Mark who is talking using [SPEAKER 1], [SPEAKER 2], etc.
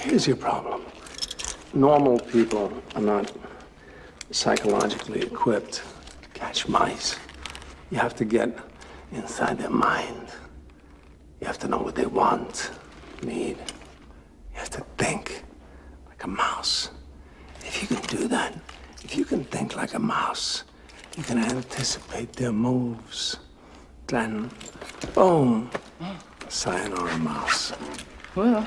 [SPEAKER 1] Here's your problem. Normal people are not psychologically equipped to catch mice. You have to get inside their mind. You have to know what they want, need. You have to think like a mouse. If you can do that, if you can think like a mouse, you can anticipate their moves. Then, boom, sayonara mouse.
[SPEAKER 2] Well,